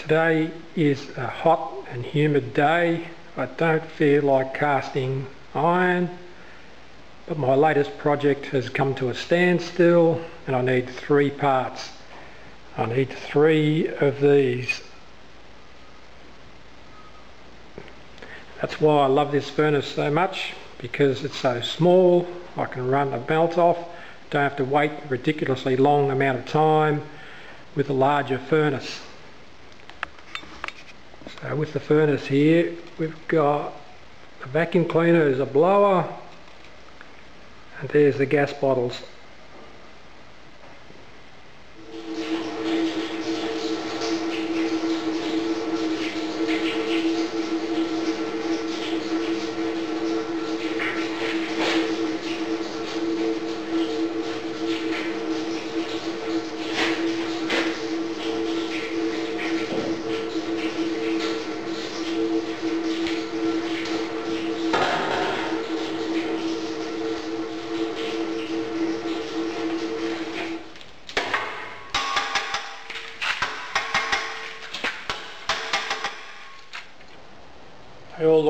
Today is a hot and humid day. I don't feel like casting iron, but my latest project has come to a standstill and I need three parts. I need three of these. That's why I love this furnace so much because it's so small. I can run a melt off, don't have to wait a ridiculously long amount of time with a larger furnace. So with the furnace here, we've got a vacuum cleaner as a blower, and there's the gas bottles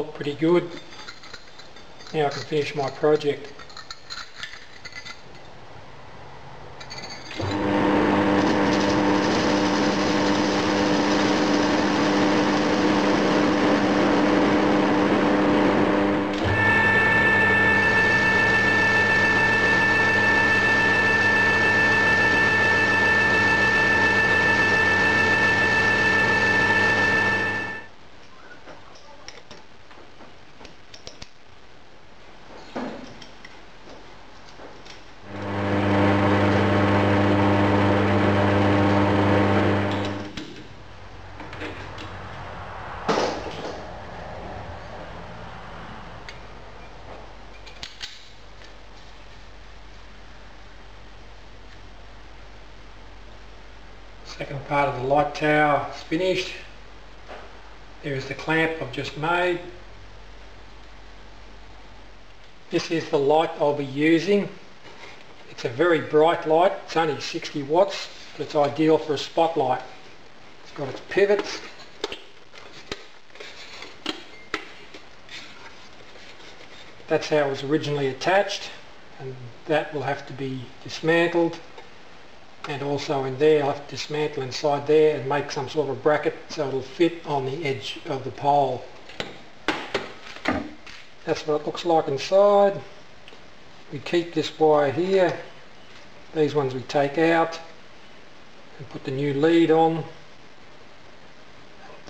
look pretty good. Now I can finish my project. Second part of the light tower is finished. There is the clamp I've just made. This is the light I'll be using. It's a very bright light. It's only 60 watts, but it's ideal for a spotlight. It's got its pivots. That's how it was originally attached and that will have to be dismantled and also in there I'll have to dismantle inside there and make some sort of bracket so it'll fit on the edge of the pole. That's what it looks like inside. We keep this wire here. These ones we take out and put the new lead on.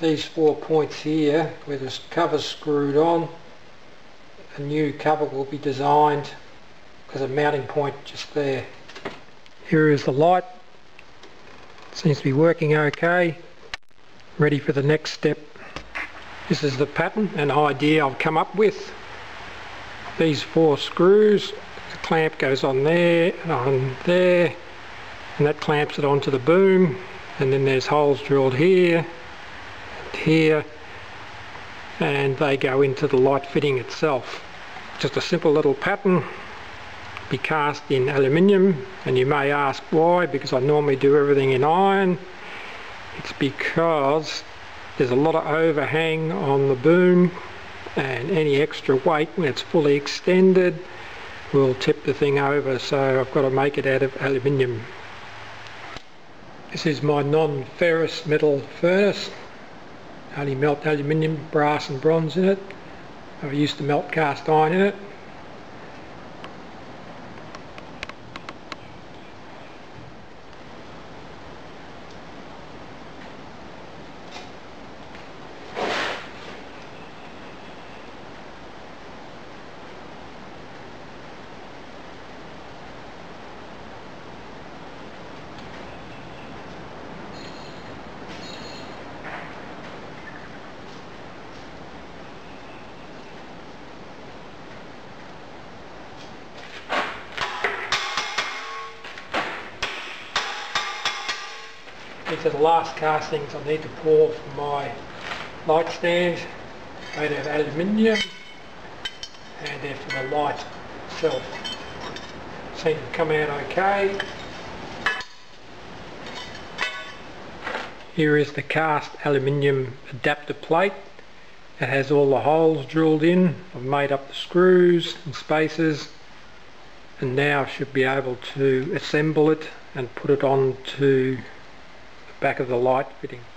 These four points here where this cover's screwed on, a new cover will be designed as a mounting point just there. Here is the light. Seems to be working okay. Ready for the next step. This is the pattern and idea I've come up with. These four screws, the clamp goes on there and on there and that clamps it onto the boom and then there's holes drilled here and here and they go into the light fitting itself. Just a simple little pattern be cast in aluminium and you may ask why because I normally do everything in iron. It's because there's a lot of overhang on the boom and any extra weight when it's fully extended will tip the thing over so I've got to make it out of aluminium. This is my non-ferrous metal furnace. Only melt aluminium, brass and bronze in it. I used to melt cast iron in it These are the last castings I need to pour for my light stand made of aluminium and they're for the light itself. Seem to come out okay. Here is the cast aluminium adapter plate. It has all the holes drilled in. I've made up the screws and spacers and now I should be able to assemble it and put it onto the back of the light fitting.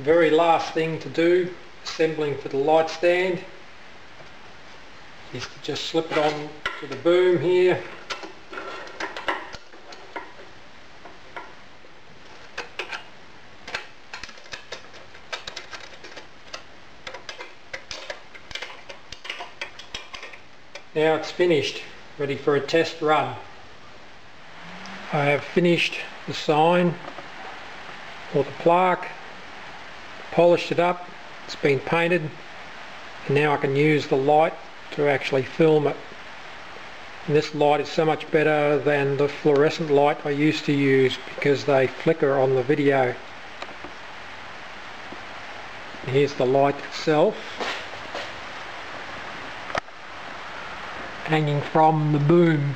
Very last thing to do assembling for the light stand is to just slip it on to the boom here Now it's finished, ready for a test run. I have finished the sign or the plaque polished it up, it's been painted, and now I can use the light to actually film it. And this light is so much better than the fluorescent light I used to use because they flicker on the video. And here's the light itself hanging from the boom.